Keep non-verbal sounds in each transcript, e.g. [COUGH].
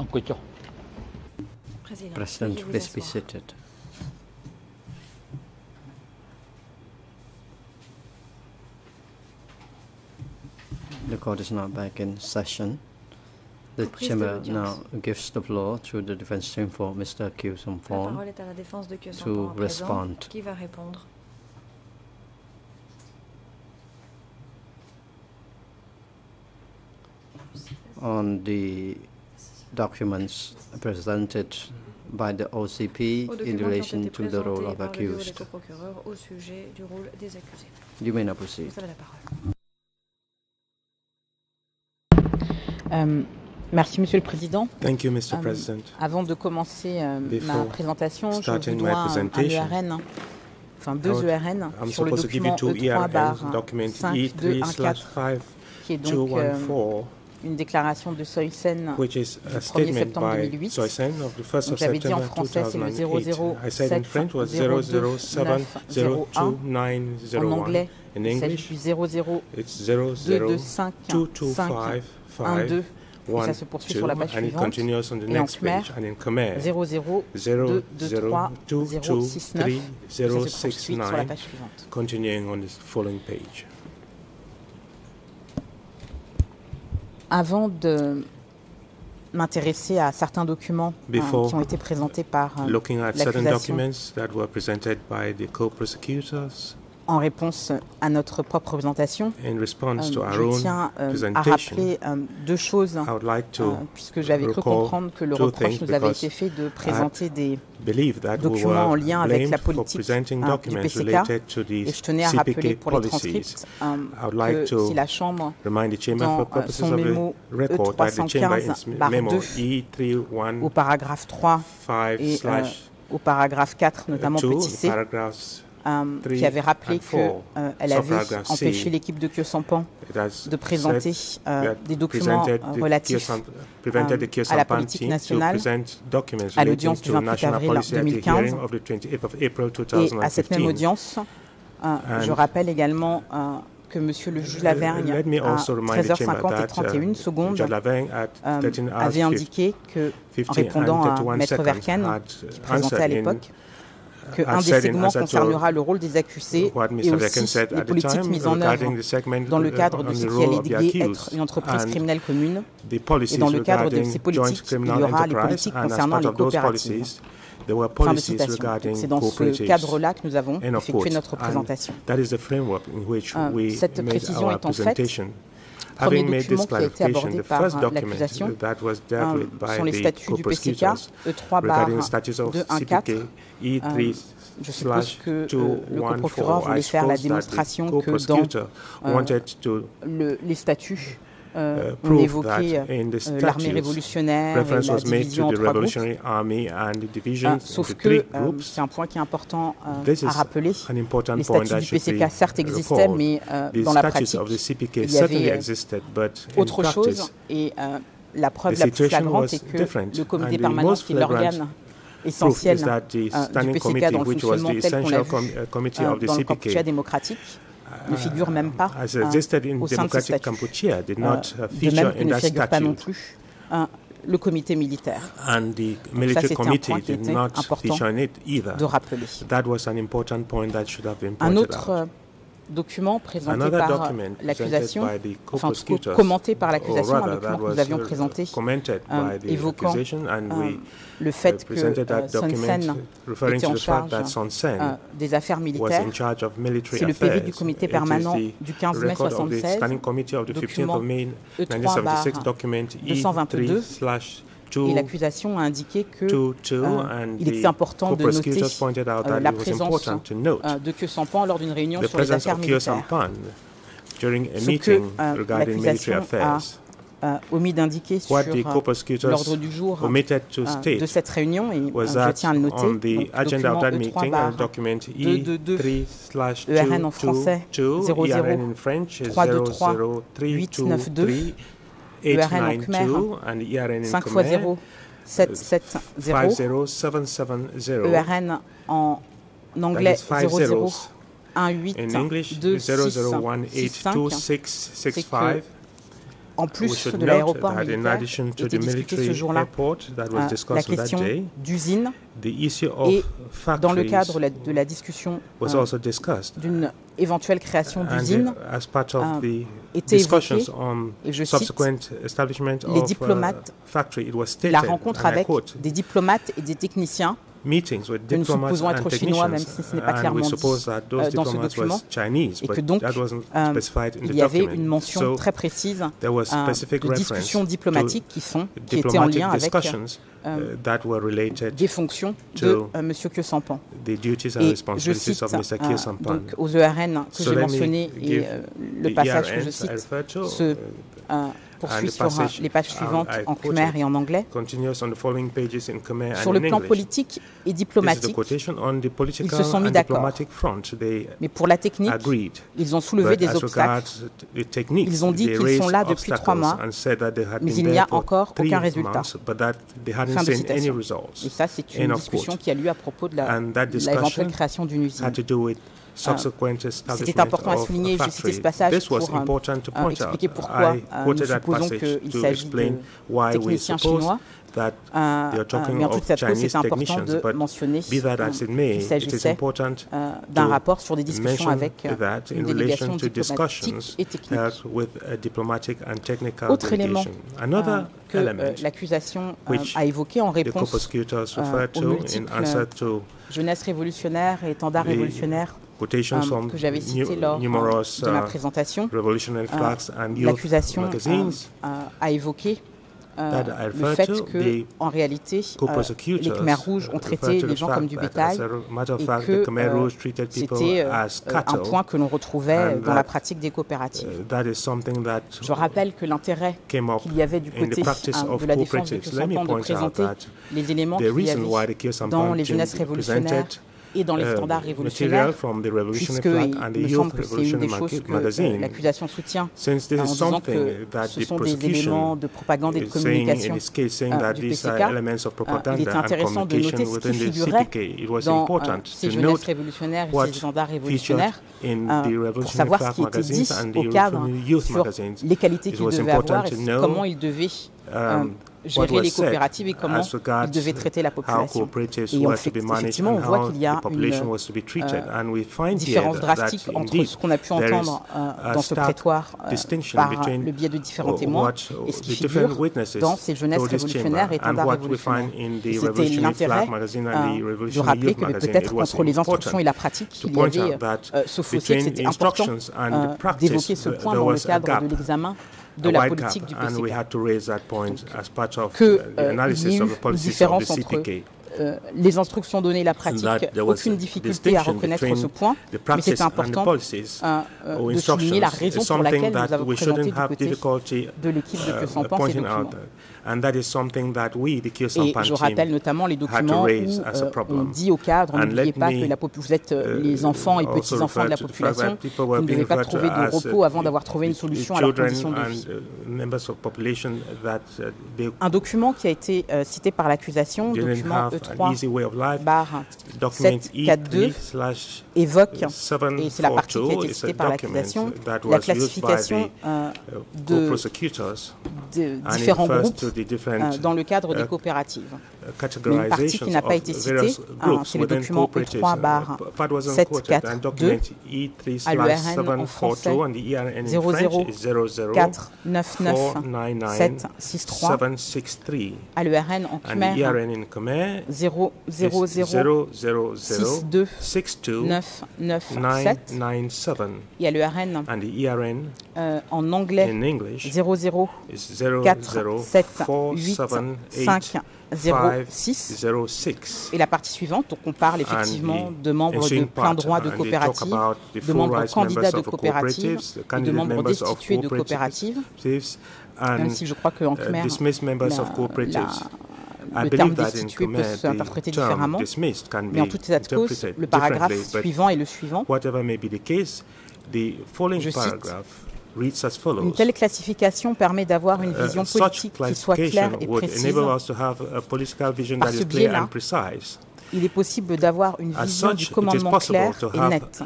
En question. Président, President, veuillez vous please be asseoir. seated. The court is now back in session. The Reprise de chamber l'audience. now gives the floor to the defense team for Mr. Kyu La Sung-Fon. parole est à la défense de Kyo to Sampan à présent. respond. Qui va répondre? On the documents presented by the OCP in relation to the role présentés of accused. au sujet du rôle des accusés. You may now proceed. Vous avez la parole. Euh, merci, Monsieur le Président. Thank you, Mr. Um, President. Avant de commencer euh, ma Before présentation, je vous starting my dois un, ERN, enfin deux would- ERN I'm sur le supposed to give you document two E3 ERNs, bar document 5214, E3 qui est donc euh, 5214, une déclaration de Soysen. which is a 1er statement septembre by 2008. Soysen of the 1st Donc of j'avais dit en September français, c'est le 2008. I said in French was 007-02-901. En anglais, 007-02-901. In il s'agit du 00 it's 225 00225 1 2 1 ça se poursuit 2, sur la page suivante. continues on the Et en Khmer, page. And in Khmer, 00 0 2, 0 3, 2 0, 2 6, 9. 3 ça 0 se poursuit 6 sur la 9 page suivante. continuing on this following page. Avant de m'intéresser à certains documents hein, qui ont été présentés par euh, Looking at certain l'accusation. documents that were presented by the co-prosecutors en réponse à notre propre présentation, in response to euh, our je own tiens euh, à presentation, rappeler euh, deux choses, I would like to puisque j'avais cru comprendre que le reproche nous avait été fait de présenter des... documents en lien avec la politique, du PCK, Et je tenais à rappeler pour les transcripts like que si la Chambre, dans, son mémo record that the chamber in its barre memo 2, E315 au paragraphe 3 et au paragraphe 4, notamment 2, petit c, euh, three qui avait rappelé qu'elle avait subparagraph C. empêché l'équipe de Kyosampan de présenter euh, des documents euh, relatifs euh, à la politique nationale à l'audience du to 28 national avril policy at the 2015. hearing of the 28th of April Et à cette même 2015. audience, euh, je rappelle également euh, que Monsieur le juge Lavergne, à also remind the chamber 13h50 et that 31 uh, secondes, Judge Laveng at euh, 13 hours avait indiqué que, en 50 répondant à 31 Maître Verken, qui présentait à l'époque, qu'un des segments concernera le rôle des accusés et aussi les politiques mises en œuvre dans le uh, cadre de on ce qui allait accused être une entreprise criminelle commune. Et dans le cadre de ces politiques, il y aura les politiques concernant les coopératives. policies there were Fin de policies citation. regarding C'est dans ce cadre-là que nous avons effectué notre présentation. That is the framework in which Euh, we cette précision our étant faite, presentation. premier Having made this document qui a été clarification, abordé the par, first document l'accusation, that was dealt euh, sont les the statuts du PCK, co-prosecutors E3 barre regarding the statutes of 214. E3 Je suppose que euh, le coprocureur 214. I voulait faire la démonstration que dans euh, le- les statuts, euh, uh, on évoquait euh, l'armée révolutionnaire et la division en trois groupes. Revolutionary Army and the Euh, divisions sauf que, euh, c'est un point qui est important euh, à rappeler, les statuts du PCK certes existaient, mais euh, dans la pratique, il y avait, euh, autre chose. Et euh, la preuve the la plus flagrante est que le comité permanent, qui est l'organe essentiel is that the euh, du standing PCK committee, dans le which was the fonctionnement tel qu'on l'a essential vu uh, euh, of the dans le CPK, Kampuchea démocratique, ne figure même pas euh, in au sein de Euh, not uh, de feature même que ne that figure pas non plus euh, le comité militaire, And the ça, military un committee point qui did not feature in it either. de rappeler. That was an important point that should have been Un autre out. Document présenté par document l'accusation, presented by the enfin commenté par l'accusation, un document que nous avions uh, présenté, euh, by the évoquant euh, we le uh, fait que presented euh, that Son document Sen referring était to en the fact charge euh, des affaires was militaires. in charge of military C'est le PV du comité permanent du 15 mai record of the 76, Standing Committee of the 15th document of May E3 1976, barre document 222, E3 et l'accusation a indiqué que euh, il était important de noter euh, la présence euh, de Kyosampan lors d'une réunion sur les affaires militaires. Ce que euh, l'accusation a euh, omis d'indiquer sur euh, l'ordre du jour de cette réunion, et je tiens à le noter, donc, document E3-222, ERN en français, 00, 323, 892, le RN en Khmer, 5 fois 0, 7, 7, 0, ERN en anglais 0, 0, 1, 8, 2, 6, 6, 5, en plus de l'aéroport militaire était discutée ce jour-là, hein, la question d'usine et dans le cadre de la discussion hein, d'une éventuelle création d'usines hein, était évoquée, et je cite, les diplomates, la rencontre avec des diplomates et des techniciens meetings with que nous supposons être chinois, même si ce n'est pas clairement dit euh, dans ce document, Chinese, et que donc euh, il y avait une mention so, très précise euh, de discussions diplomatiques qui, sont, qui étaient en lien avec euh, des fonctions de M. Kyosampan. Et je cite donc aux ERN que so j'ai mentionné et le passage que je cite, ce poursuit sur les pages suivantes en Khmer et en anglais. Sur le plan politique et diplomatique, ils se sont mis d'accord. Mais pour la technique, ils ont soulevé des obstacles. Ils ont dit qu'ils sont là depuis trois mois, mais il n'y a encore aucun résultat. Fin. Et ça, c'est une discussion qui a lieu à propos de l'éventuelle création d'une usine. C'était important à souligner, j'ai cité ce passage pour expliquer pourquoi nous supposons qu'il s'agit de techniciens chinois. That uh, talking uh, mais en toute cette cause, c'est important de mentionner qu'il s'agissait euh, d'un rapport sur des discussions avec euh, uh, une délégation diplomatique et technique. Autre élément euh, que l'accusation a évoqué en réponse aux multiples jeunesses révolutionnaires et étendards révolutionnaires. Euh, que j'avais cité lors euh, de ma présentation, euh, l'accusation um, uh, a évoqué le fait que, en réalité, les Khmers rouges ont traité les gens comme du bétail et que c'était un point que l'on retrouvait dans la pratique des coopératives. Je rappelle que l'intérêt qu'il y avait du côté hein, de la défense des de présenter les éléments qu'il y dans les jeunesses révolutionnaires et dans les standards révolutionnaires, puisque il me semble que c'est une des choses que l'accusation soutient en disant que ce sont des éléments de propagande et de communication euh, du PCK. Euh, il est intéressant de noter ce qui figurait dans euh, ces jeunesses révolutionnaires et ces standards révolutionnaires pour savoir ce qui était dit au cadre sur les qualités qu'il devait avoir et comment il devait gérer les coopératives et comment ils devaient traiter la population. Et on fait, effectivement, on voit qu'il y a une euh, différence drastique entre ce qu'on a pu entendre euh, dans ce prétoire euh, par le biais de différents témoins et ce qui figure dans ces jeunesses révolutionnaires et étendards révolutionnaires. C'était l'intérêt de rappeler que peut-être entre les instructions et la pratique, il y avait ce fossé, c'était important d'évoquer ce point dans le cadre de l'examen de la politique du PCK. Donc, que euh, différence entre euh, les instructions données et la pratique, aucune difficulté à reconnaître ce point, mais c'est important à, euh, euh, de souligner la raison pour laquelle nous avons présenté du côté de l'équipe de que 100 ans, ces documents. Et je rappelle notamment les documents où euh, on dit aux cadres, n'oubliez pas que vous êtes euh, les enfants et petits-enfants de la population, vous ne devez pas trouver de repos avant d'avoir trouvé une solution à leurs conditions de vie. Un document qui a été euh, cité par l'accusation, document E3-742, e évoque, et c'est la partie qui a été citée par l'accusation, la classification euh, de différents groupes euh, dans le cadre des euh, coopératives. Mais une partie qui n'a pas été citée, hein, c'est le document E3-742 à l'ERN en français 004999763 à en hein. et à l'ERN hein. euh, en anglais 0047855 06. Et la partie suivante, donc on parle effectivement de membres de plein droit de coopératives, de membres candidats de coopératives, de membres destitués de coopératives, même si je crois qu'en Khmer, le terme destitué peut s'interpréter différemment, mais en tout état de cause, le paragraphe suivant est le suivant. Je cite, une telle classification permet d'avoir une vision politique qui soit claire et précise. Par ce biais-là, il est possible d'avoir une vision du commandement claire et nette.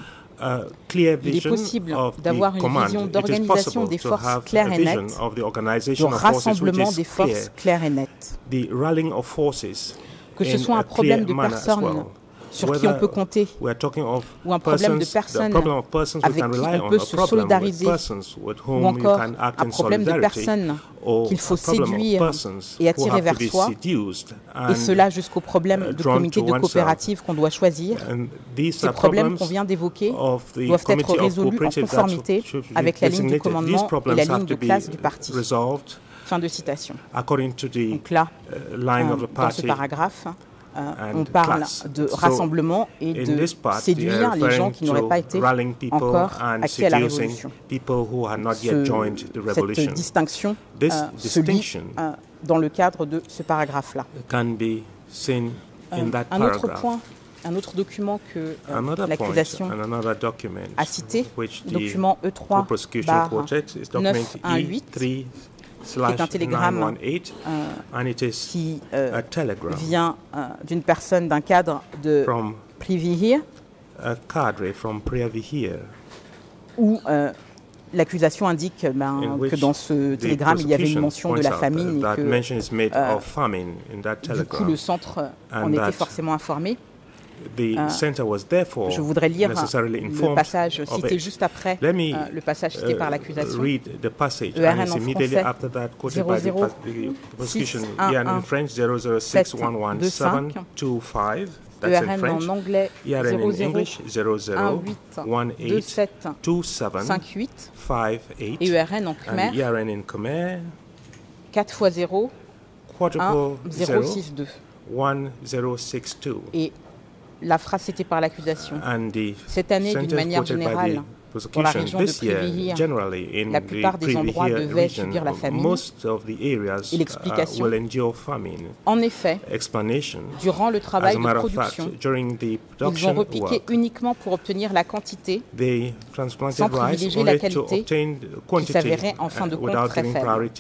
Il est possible d'avoir une vision d'organisation des forces claires et nettes, de rassemblement des forces claires et nettes. Que ce soit un problème de personnes sur qui on peut compter ou un problème de personnes avec qui on peut se solidariser, ou encore un problème de personnes qu'il faut séduire et attirer vers soi, et cela jusqu'au problème uh, de comité de coopérative qu'on doit choisir. Ces problèmes qu'on vient d'évoquer doivent être résolus en conformité avec la ligne. These commandement et la ligne de classe du parti. Fin de citation. Donc là, uh, euh, dans ce paragraphe, Hein, on parle class. de rassemblement so, et de part, séduire les gens qui n'auraient pas été encore acquis à la Révolution. Ce, cette distinction uh, se lit euh, dans le cadre de ce paragraphe-là. Euh, un autre point un autre document que euh, l'accusation a cité, document E3 9 1 8, qui est un télégramme euh, qui euh, vient euh, d'une personne, d'un cadre de Privihir, où l'accusation indique ben, que dans ce télégramme, il y avait une mention de la famine et que, du coup, le centre en était forcément informé. Je voudrais lire necessarily le informed passage cité it. juste après Let me euh, le passage cité par uh, l'accusation. read the passage ERN and it's immediately after that quoted by the, 00 pas- the prosecution. 611 ERN in French 006111725. That's in ERN en anglais ERN in 00 English 001827 57 58 58 et ERN en and khmer ERN in Khmer 4 x 0 1 quadruple 0 062. 1062. Et la phrase citée par l'accusation. Cette année, d'une manière générale, dans la région de la plupart des endroits devaient subir la famine. the areas Et uh, l'explication. will endure famine. En effet, durant le travail de production, during the ils production ont repiqué uniquement pour obtenir la quantité sans privilégier la qualité, quantity s'avérait en fin de uh, compte très faible.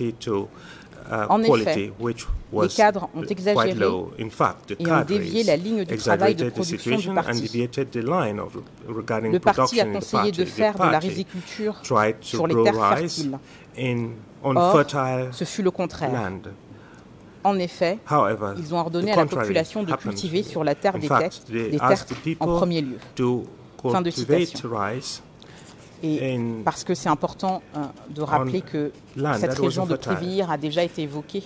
Priority to uh, En quality, effet, which was cadres ont exagéré quite low. In fact, the et ont dévié la ligne du travail de production du situation and parti. deviated the line of regarding Le parti a conseillé de faire de la riziculture sur les terres fertiles. in on Or, fertile Ce fut le contraire. land. En effet, However, ils ont ordonné à la population de happened. cultiver sur la terre In des fact, têtes, des terres en premier lieu. to Fin de citation. rice Et parce que c'est important euh, de rappeler que cette région de. Prévire a déjà été évoquée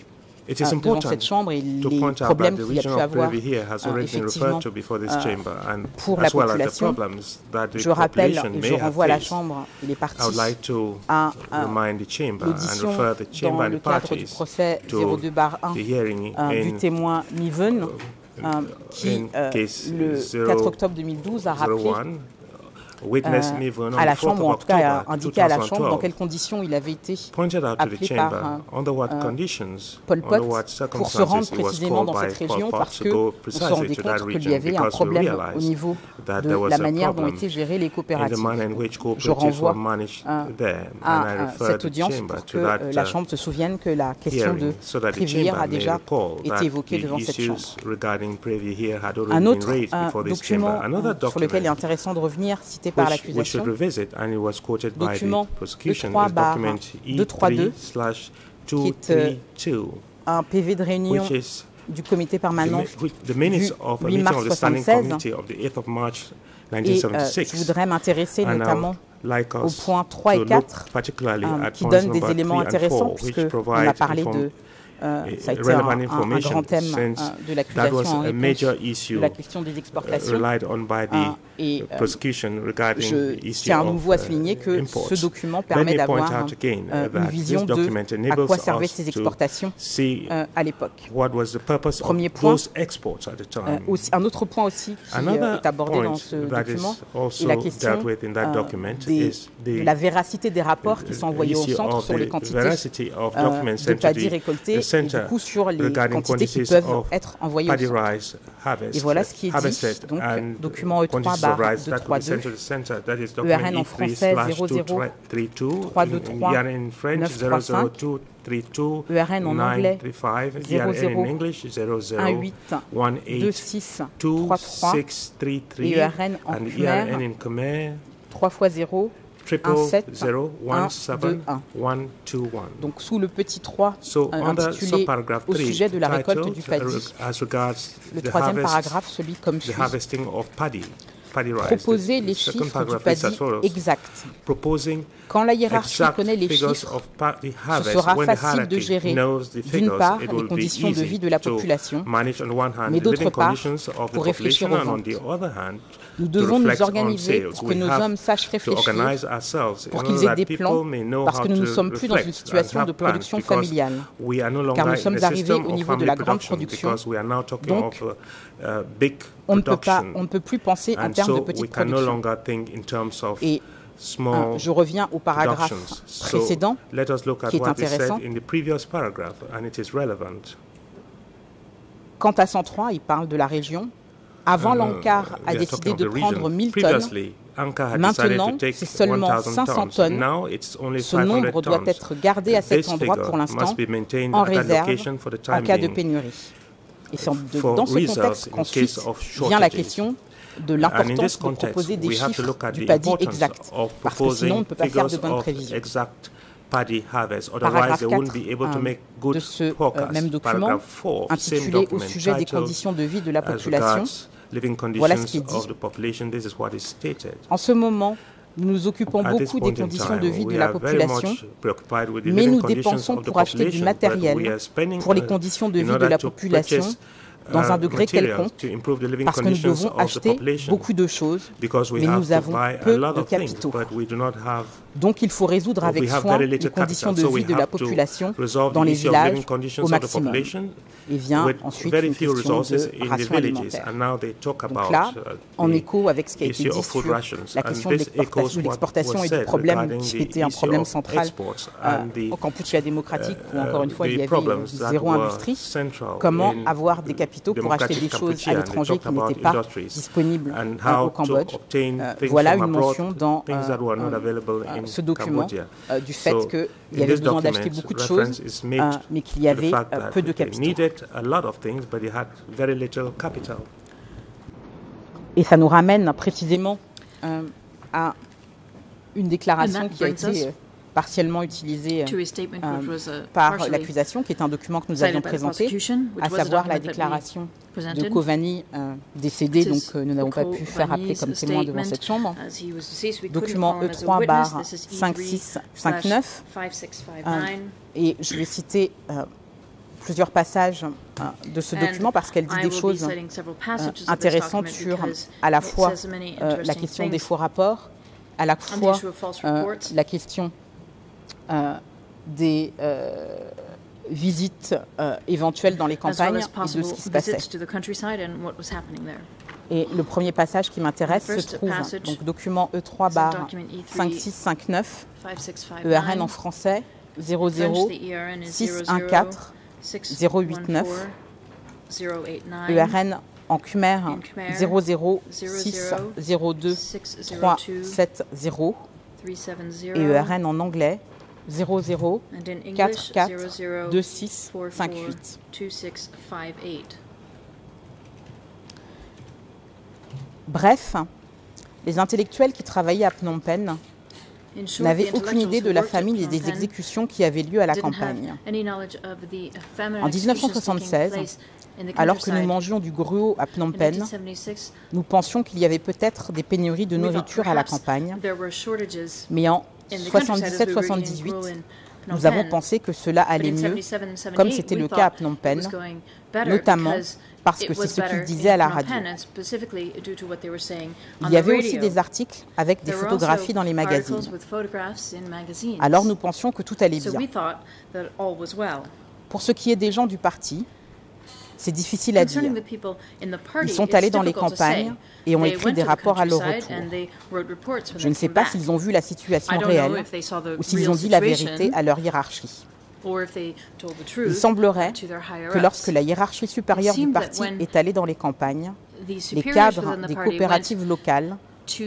It is euh, devant important cette chambre et to les point out that problèmes the qu'il y a pu region of avoir Privy here has euh, already been effectivement referred to before this chamber, and pour la as well as the population. problems that the Je rappelle, population et je renvoie à la chambre et les I parties would like to à euh, remind the chamber and l'audition refer the chamber dans and le the cadre du parties procès to 02 bar 1 the hearing du in témoin Miven, euh, qui le 0 4 octobre 2012 a rappelé 01. Witness euh, à la the 4th chambre, ou en tout cas a indiqué à la chambre 2012 dans quelles conditions il avait été pointed out to the appelé chamber. par, under what euh, conditions, Pol Pot pour se rendre précisément dans cette région parce to que go on se precisely rendait to that compte qu'il y region avait un problème au niveau de la manière dont étaient gérées les coopératives. Je cooperatives were renvoie managed euh, there, and à I euh, refer cette audience pour que to that euh, la uh, Chambre se souvienne que la question de chamber a déjà été évoquée devant cette chambre. Un autre euh, document euh, sur lequel il est intéressant de revenir, cité par we should l'accusation, revisit, and it was quoted by the Document prosecution, E3 is barre document 232, E3 slash qui est, euh, 232, un PV de réunion du comité the, permanent du of a 8 meeting mars of the Standing 76. Committee of the 8th of March et euh, 1976. je voudrais m'intéresser notamment like aux us points 3 to et 4 look particularly euh, at qui donnent des éléments intéressants four, puisque which on a parlé de eh, ça a été relevant un, un- un grand thème euh, de l'accusation de la question des uh, exportations. the Ah, et euh, prosecution regarding je tiens à nouveau à uh, souligner que ce document permet d'avoir uh, une vision de document à quoi servaient ces exportations euh, à l'époque. what was the purpose of Premier point. those exports at the time. aussi- un autre point aussi qui est abordé dans ce document est la question des- de la véracité des rapports qui sont envoyés au centre sur les quantités de the, récoltés et du center coup sur les regarding quantités qui peuvent of être envoyées au centre. Et voilà ce qui est dit, donc, document E3 quantities of barre rice that could be 232, sent to the center, that is ERN en E3 français slash 00 232, 323 ERN in French 935, 00232, ERN en anglais 935, 00 ERN in English 00 18 18 26 33 2633 et ERN en Khmer ERN in Khmer 3 fois 0. Triple 17, zero one 1, seven 2, 1. one two one. Donc sous le petit 3 So intitulé au 3, sujet de la récolte du paddy. Le the troisième harvest, paragraphe, celui comme suit. Proposer les chiffres du paddy exacts. Proposing Quand la hiérarchie connaît les chiffres, ce harvest, sera facile de gérer, d'une part, les conditions de vie de la population, manage on one hand mais the d'autre part, conditions of the pour réfléchir population aux and on the ventes. Nous devons nous organiser pour que We nos hommes sachent réfléchir pour qu'ils aient des plans, parce que nous ne sommes plus dans une situation de production familiale. we are no Car longer nous sommes arrivés au niveau de la grande production production. because we are now talking Donc, of uh, On ne peut pas, on ne peut plus penser en termes de petite production. Et je reviens au paragraphe précédent. let us look at qui est what is said intéressant. in the previous paragraph and it is relevant. Quant à 103, il parle de la région. Avant, Uh, l'ANCAR a décidé de prendre 1000 tonnes. Maintenant, c'est seulement 1,000 500 tons. tonnes. Now it's only Ce 500 nombre doit être gardé à cet endroit pour l'instant en réserve location for the en cas de pénurie. Et c'est dans ce contexte qu'ensuite vient la question de l'importance de proposer des chiffres du paddy exact, parce que sinon on ne peut pas faire de bonnes prévisions. paddy harvest. Otherwise, they won't 4, be able to euh, make good de ce euh, même document, Paragraph 4, same intitulé au sujet des conditions de vie de la population. Voilà ce conditions qui est dit. of the population. This is what is stated. En ce moment, nous nous occupons beaucoup des conditions de vie de we la are very population, mais nous conditions dépensons of the pour acheter du population, but we matériel are spending, pour les conditions de vie de la population dans un uh, degré quelconque, parce que nous devons acheter beaucoup de choses, mais have nous avons peu lot de of things, capitaux. but we do not have Donc il faut résoudre avec soin les conditions de vie de la population dans les villages au of the maximum. population Et vient ensuite une question de ration alimentaire. And now they talk Donc about là, uh, en the écho avec ce qui a été dit sur la question de l'exportation- et du problème qui était un problème central euh, au campus démocratique où encore une fois uh, il y avait euh, zéro industrie. Comment avoir des capitaux pour acheter des choses à l'étranger qui n'étaient pas disponibles au Cambodge. obtain Euh, things voilà une mention dans euh, euh, ce document euh, du fait qu'il y avait besoin d'acheter beaucoup de choses, euh, mais qu'il y avait peu de capitaux. needed a lot of things, but they had very little capital. Et ça nous ramène précisément euh, à une déclaration qui a été euh, partiellement utilisée euh, euh, uh, par l'accusation, qui est un document que nous avions présenté, à savoir la déclaration de. Kovani euh, décédé, donc euh, nous n'avons pas pu faire appeler comme témoin devant cette chambre. Document call him as a E3 witness. barre This is E3 5659. 5659. Et je vais citer euh, plusieurs passages euh, de ce document parce qu'elle dit des choses euh, intéressantes sur à la fois euh, la question des faux rapports, à la fois euh, la question euh, des euh, visites euh, éventuelles dans les as well campagnes as et de ce qui se passait. visits to the countryside and what was happening there. Et le premier passage qui m'intéresse se first trouve passage donc document E3 is in barre document E3 5659 5659. ERN en français In 00 French, the ERN is 614 614 089 ERN en Khmer In Khmer, 00 602 602 370 370 et ERN en anglais 00 and in English 44 00 26 44 58. 2658. Bref, les intellectuels qui travaillaient à Phnom Penh n'avaient aucune idée de la famille et des exécutions qui avaient lieu à la campagne. any knowledge of the famine En executions taking 1976, place in the Alors que nous mangions du gruau à Phnom Penh, 1976, nous pensions qu'il y avait peut-être des pénuries de nourriture à la campagne, mais en in the countryside as we were eating 77-78, gruel in Phnom nous avons pensé que cela allait mieux, 77, comme 78, c'était le cas à Phnom Penh, notamment parce que c'est ce qu'ils disaient à la radio. Il y avait aussi des articles avec des photographies dans les magazines. Alors nous pensions que tout allait So bien. we thought that all was well. Pour ce qui est des gens du parti, c'est difficile à dire. Ils sont allés dans les campagnes et ont écrit des rapports à leur retour. and they wrote reports when Je they ne sais came pas back. s'ils ont vu la I situation don't know réelle if they saw the ou s'ils real ont dit la situation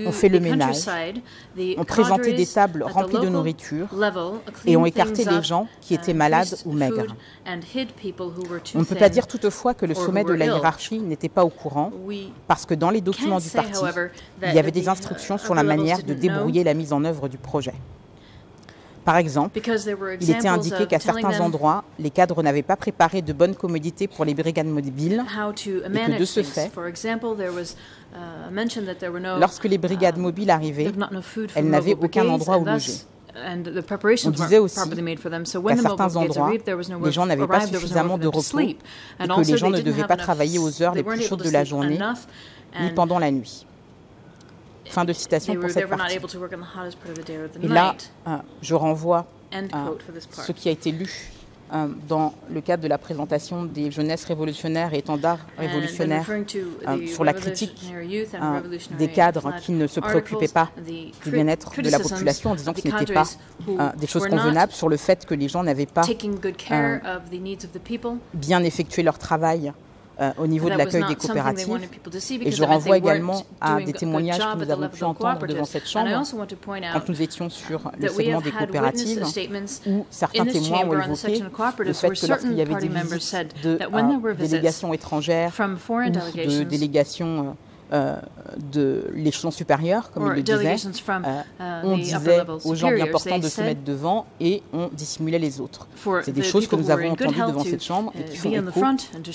ont fait le ménage, ont présenté des tables remplies de nourriture et ont écarté les gens qui étaient malades ou maigres. On ne peut pas dire toutefois que le sommet de la hiérarchie n'était pas au courant, parce que dans les documents du parti, il y avait des instructions sur la manière de débrouiller la mise en œuvre du projet. Par exemple, il était indiqué qu'à certains endroits, les cadres n'avaient pas préparé de bonnes commodités pour les brigades mobiles et que de ce fait, lorsque les brigades mobiles arrivaient, elles n'avaient aucun endroit où loger. On disait aussi qu'à certains endroits, les gens n'avaient pas suffisamment de repos et que les gens ne devaient pas travailler aux heures les plus chaudes de la journée ni pendant la nuit. Fin de citation pour cette partie. Et là, euh, je renvoie euh, ce qui a été lu euh, dans le cadre de la présentation des jeunesses révolutionnaires et étendards révolutionnaires sur la critique des cadres qui ne se préoccupaient pas du bien-être de la population en disant que ce n'était pas des choses convenables sur le fait que les gens n'avaient pas bien effectué leur travail euh, au niveau de l'accueil des coopératives. Et je renvoie également à des témoignages que nous avons pu entendre devant cette Chambre quand nous étions sur le segment des coopératives, où certains témoins ont évoqué le fait que lorsqu'il y avait des visites de euh, délégations étrangères ou de délégations euh, euh, de l'échelon supérieur, comme il le disait, euh, on disait aux gens bien de se mettre devant et on dissimulait les autres. C'est des choses que nous avons entendues devant cette chambre et qui font écho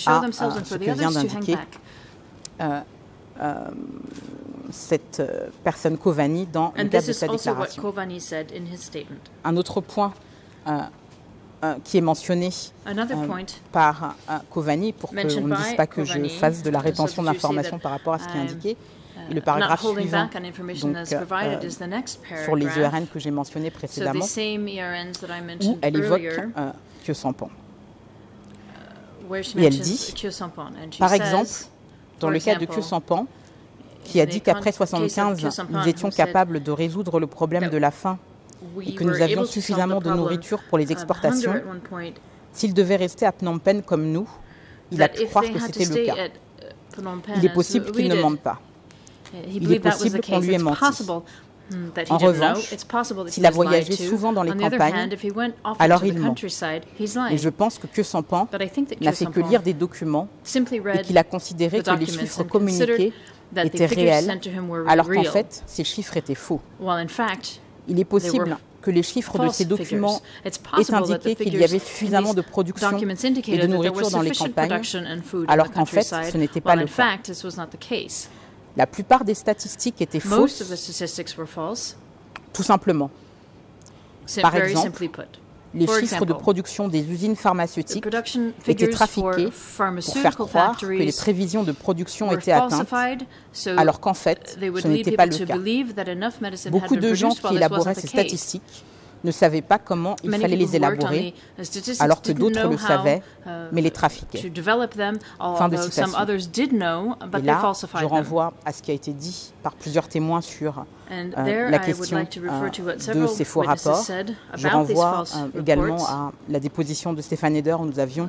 à ce que vient d'indiquer euh, cette personne Kovani dans le cadre de sa déclaration. Un autre point qui est mentionné euh, par euh, Kovani, pour qu'on ne dise pas que je fasse de la rétention d'informations par rapport à ce qui est indiqué. Le paragraphe suivant, donc, euh, sur les ERN que j'ai mentionnés précédemment, so où elle évoque euh, Kyosampan. Et elle dit, par exemple, dans le cas de Kyosampan, qui a dit qu'après 75, nous étions capables de résoudre le problème de la faim et que nous avions suffisamment de nourriture pour les exportations, s'il devait rester à Phnom Penh comme nous, il a cru croire que c'était le cas. Il est possible qu'il ne mente pas. Il est possible qu'on lui ait menti. En revanche, s'il a voyagé souvent dans les campagnes, alors il ment. Et je pense que Kyo Sampan n'a fait que lire des documents et qu'il a considéré que les chiffres communiqués étaient réels, alors qu'en fait, ces chiffres étaient faux. Il est possible que les chiffres de ces documents aient indiqué qu'il y avait suffisamment de production et de nourriture dans les campagnes, alors qu'en fait, ce n'était pas le cas. La plupart des statistiques étaient fausses, tout simplement. Par exemple, les chiffres de production des usines pharmaceutiques étaient trafiqués pour faire croire que les prévisions de production étaient atteintes, alors qu'en fait, ce n'était pas le cas. Beaucoup de gens qui élaboraient ces statistiques ne savaient pas comment il fallait les élaborer, alors que d'autres le savaient, mais les trafiquaient. Fin de citation. Et là, je renvoie à ce qui a été dit par plusieurs témoins sur euh, la question euh, de ces faux rapports. Je renvoie euh, également à la déposition de Stéphane Eder où nous avions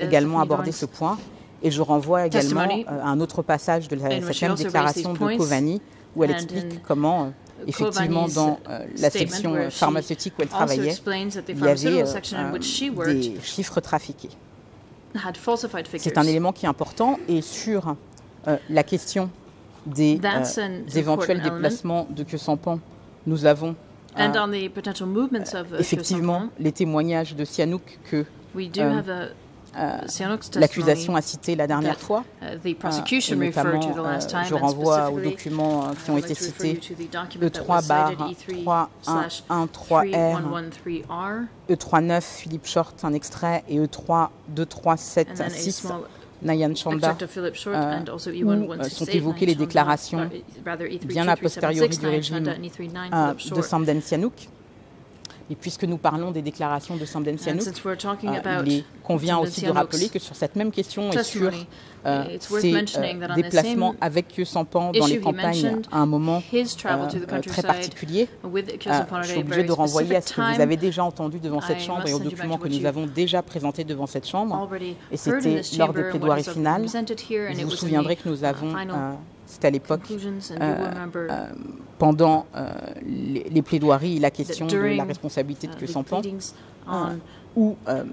également abordé ce point. Et je renvoie également à un autre passage de la, cette même déclaration de Covani où elle explique comment effectivement dans euh, la section euh, pharmaceutique où elle travaillait, il y avait euh, des chiffres trafiqués. C'est un élément qui est important et sur la question des éventuels déplacements de Kusampan, nous avons effectivement les témoignages de Sihanouk que euh, l'accusation a cité la dernière fois. Euh, et notamment, euh, je renvoie aux documents qui ont été cités, E3 bar 3113R, E39 Philippe Short, un extrait, et E3 2376 Nayan Chanda, euh, sont évoquées les déclarations bien a posteriori du régime euh, de Samden Sihanouk. Et puisque nous parlons des déclarations de Sambdensianouk, euh, il convient aussi de rappeler que sur cette même question et sur euh, ses euh, déplacements avec Kyusampan dans les campagnes à un moment euh, euh, très particulier, euh, je suis obligé de renvoyer à ce que vous avez déjà entendu devant cette Chambre et aux documents que nous avons déjà présentés devant cette Chambre. Et c'était lors des plaidoiries finales. Vous vous souviendrez que nous avons à l'époque, euh, pendant les, les, plaidoiries, la question de la responsabilité de s'en pense, ou un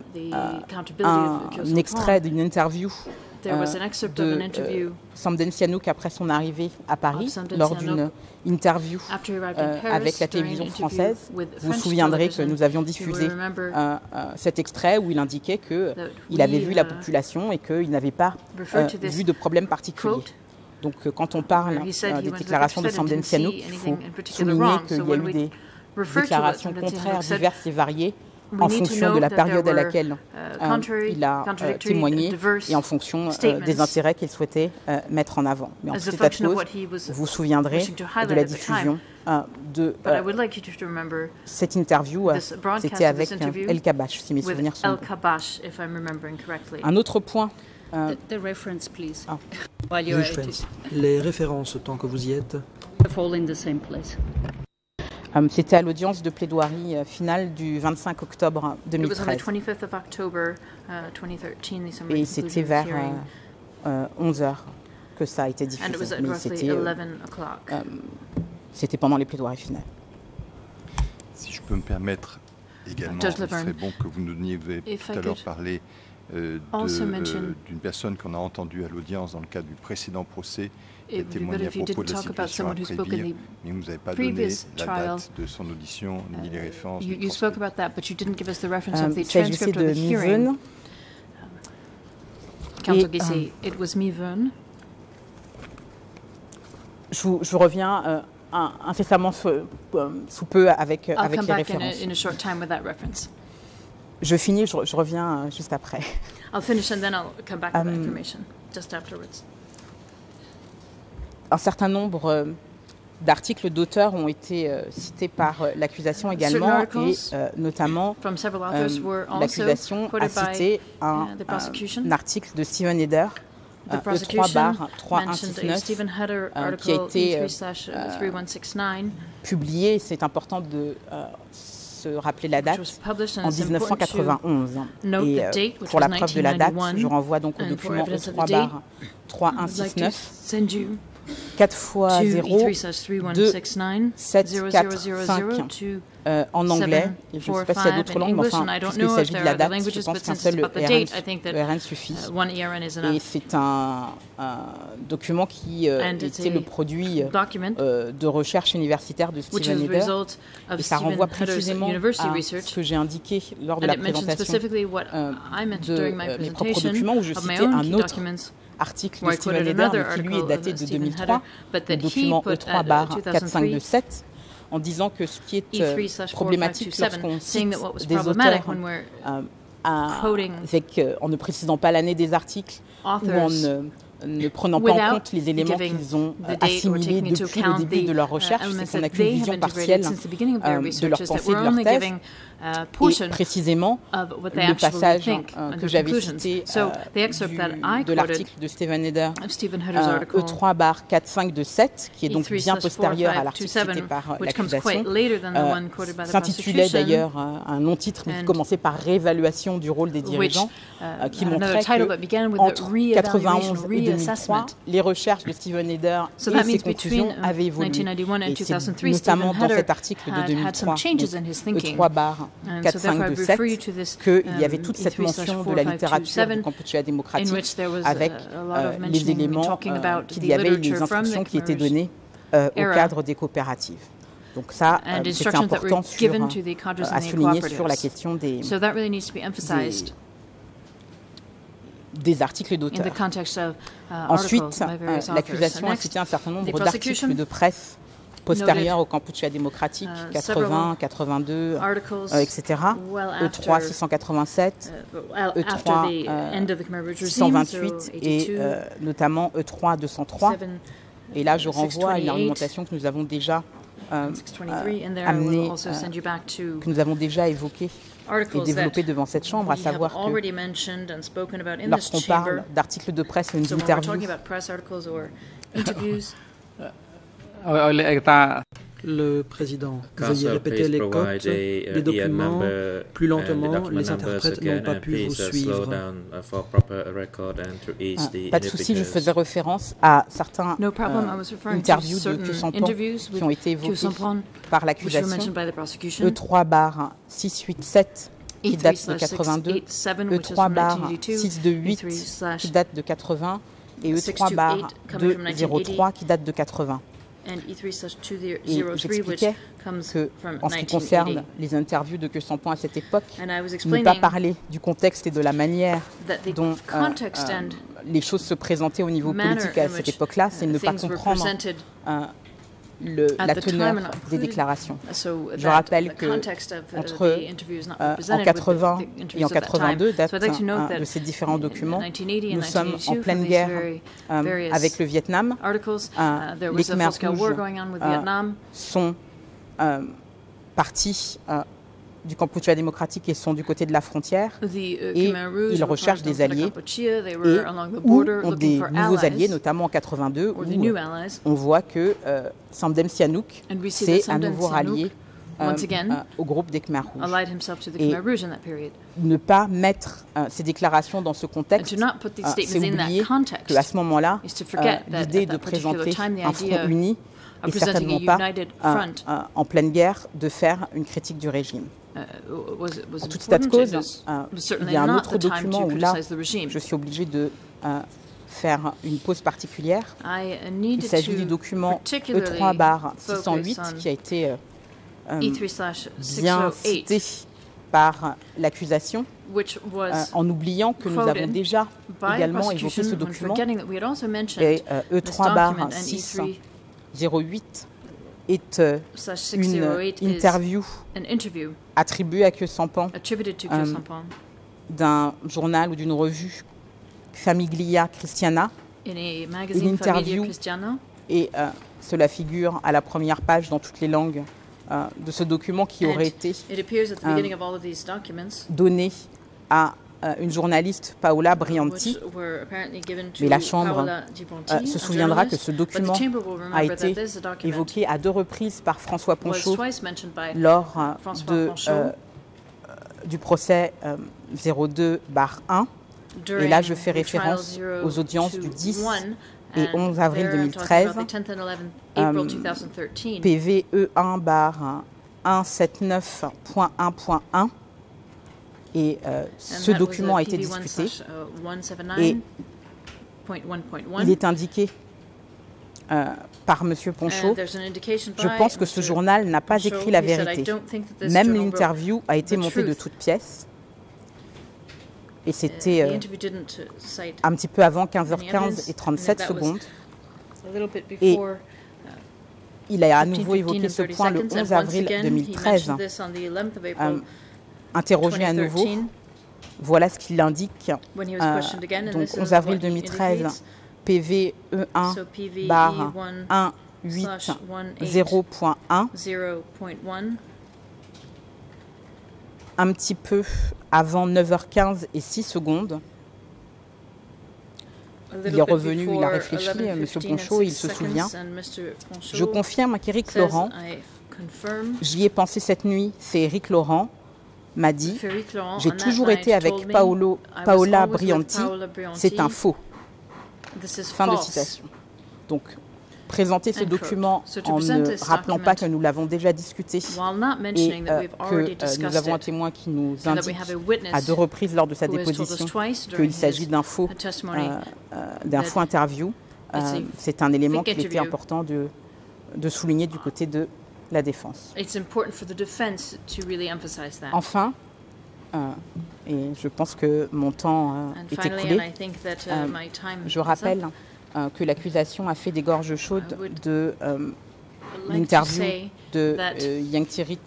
extrait d'une interview de Samden Sihanouk après son arrivée à Paris lors d'une interview euh, avec la télévision française. Vous vous souviendrez que nous avions diffusé euh, euh, cet extrait où il indiquait qu'il avait vu la population et qu'il n'avait pas vu de problème particulier. Donc quand on parle des déclarations de Samden Sihanouk, il faut souligner qu'il y a eu des déclarations contraires diverses et variées en fonction de la période à laquelle uh, euh, il a euh, témoigné et en fonction euh, des intérêts qu'il souhaitait mettre en avant. Mais en tout état de cause, vous vous souviendrez de la diffusion de cette interview. C'était avec El Kabash, si mes souvenirs sont bons. Un autre point the, the reference, please. Ah. [LAUGHS] Les références, tant que vous y êtes. Fall in the same place. Um, C'était à l'audience de plaidoirie euh, finale du 25 octobre 2013. Uh, Et c'était vers euh, 11 euh, heures que ça a été diffusé. Euh, c'était pendant les plaidoiries finales. Si je peux me permettre également, il serait bon que vous nous donniez, tout à l'heure parlé d'une personne qu'on a entendue à l'audience dans le cadre du précédent procès a témoigné à propos de la situation à Prévire, mais vous n'avez pas donné la date de son audition ni les références. You, you spoke about that, but you didn't give us the reference um, of the transcript of the hearing. Counsel Gissi, um, it was Mivun. Je vous, je vous reviens euh, incessamment sous, euh, sous, peu avec, avec come les références. Je finis, je, je reviens euh, juste après. [LAUGHS] I'll finish and then I'll come back um, that information just afterwards. un certain nombre euh, d'articles d'auteurs ont été euh, cités par euh, l'accusation également, et notamment l'accusation a cité un, un, article de Stephen Heder, E3 bar 3169, qui a été publié, c'est important de se rappeler la date, en 1991. Et pour la preuve de la date, je renvoie donc au document E3 bar 3169 4 fois 0, 2, 7, 4, 5 euh, en anglais. je ne sais pas s'il y a d'autres langues, mais enfin, puisqu'il s'agit de la date, je pense qu'un seul ERN, suffit. Uh, Et c'est un, un, document qui euh, était le produit euh, de recherche universitaire de Stephen Heder. Et ça renvoie précisément à ce que j'ai indiqué lors de la présentation de mes propres documents, où je citais un autre article de Stephen Heder, qui lui est daté de 2003, le document E3 bar 4527, en disant que ce qui est euh, problématique lorsqu'on cite des auteurs euh, avec, euh, en ne précisant pas l'année des articles ou en ne prenant pas en compte les éléments qu'ils ont assimilés depuis le début de leur uh, recherche, c'est qu'on n'a qu'une vision partielle euh, de leur pensée, de leur thèse, et précisément le passage euh, que j'avais cité euh, du, de l'article de Stephen Heder, E3 bar 4527, qui est donc bien postérieur à l'article cité par l'accusation, s'intitulait d'ailleurs un long-titre qui commençait par réévaluation du rôle des dirigeants, uh, qui montrait que entre 91 et 2003, les recherches de Stephen Heder et ses conclusions um, avaient évolué. Et notamment dans cet article de 2003, le 3 bar 4527, qu'il y avait um, toute cette mention de la littérature du Kampuchea démocratique avec euh, les éléments euh, qu'il y avait, les instructions qui étaient données euh, au cadre des coopératives. Donc ça, euh, c'est important sur, euh, à souligner sur la question des, des, des articles d'auteur. Uh, Ensuite, euh, l'accusation a cité un certain nombre d'articles de presse postérieurs au Kampuchea démocratique, 80, 82, etc. E3 687, E3 628 et euh, notamment E3 203. Et là, je renvoie à une argumentation que nous avons déjà euh, euh, amenée, euh, que nous avons déjà évoquée et développé devant cette Chambre, à savoir que lorsqu'on parle d'articles de presse ou d'interviews, [COUGHS] Le président, veuillez répéter les codes des uh, documents plus lentement. Les interprètes n'ont pas pu vous suivre. Uh, ah, pas de souci, je faisais référence à certains euh, interviews de Kusampan qui ont été évoqués par l'accusation. E3 bar 687 qui date de 82, E3 bar 628 qui date de 80 et E3 bar 203 qui date de 80. Et j'expliquais que, en ce qui concerne les interviews de Que à cette époque, ne pas parler du contexte et de la manière dont euh, euh, les choses se présentaient au niveau politique à cette époque-là, c'est ne pas comprendre le, la teneur des déclarations. Je rappelle que uh, entre euh, en 80 et en 82, date de ces différents documents, nous sommes en pleine guerre euh, avec le Vietnam. Euh, uh, les Khmer rouges sont partis du Kampuchea démocratique et sont du côté de la frontière. Uh, et ils recherchent des alliés et ou ont des nouveaux alliés, notamment en 82 où on voit que euh, Samdem Sihanouk c'est un nouveau rallié euh, euh, au groupe des Khmer rouges. Et ne pas mettre euh, ces déclarations dans ce contexte, c'est oublier qu'à ce moment-là, l'idée de présenter un front uni et certainement pas en pleine guerre de faire une critique du régime. Uh, en tout état de cause, uh, il y a un autre document où là, je suis obligée de uh, faire une pause particulière. Il s'agit du document E3 bar 608 qui a été euh, euh, e bien cité par l'accusation, euh, en oubliant que nous avons déjà également évoqué ce document. Et E3 bar 608 est euh, une interview attribuée à Que Sampan euh, d'un journal ou d'une revue Famiglia Christiana. Une interview et euh, cela figure à la première page dans toutes les langues de ce document qui aurait été donné à euh, une journaliste, Paola Brianti. Mais la Chambre euh, se souviendra que ce document a été évoqué à deux reprises par François Ponchot lors euh, de, du procès 02-1. Et là, je fais référence aux audiences du 10 et 11 avril 2013, PVE 1 179.1.1 et euh, ce document a été discuté. Uh, et il est indiqué euh, par M. Ponchot. Je pense que ce journal n'a pas écrit la vérité. Même l'interview a été montée de toutes pièces. Et c'était uh, euh, un petit peu avant 15h15 et 37 secondes. Et uh, il a à nouveau évoqué ce point le 11 avril 2013 interrogé à nouveau. Voilà ce qu'il indique. Euh, donc 11 avril 2013, PV E1 bar 180.1. Un petit peu avant 9h15 et 6 secondes. Il est revenu, il a réfléchi, M. Ponchot, il se souvient. Je confirme qu'Éric Laurent, j'y ai pensé cette nuit, c'est Éric Laurent, m'a dit J'ai toujours été avec Paolo, Paola Brianti, c'est un faux. Fin de citation. Donc, présenter ce document en ne rappelant pas que nous l'avons déjà discuté et euh, que euh, nous avons un témoin qui nous indique à deux reprises lors de sa déposition qu'il s'agit d'un faux, euh, d'un faux interview, c'est un élément qui était important de, de souligner du côté de la défense. Enfin, euh, et je pense que mon temps euh, est écoulé, uh, euh, je rappelle que l'accusation a fait des gorges chaudes de l'interview de Yang Tirit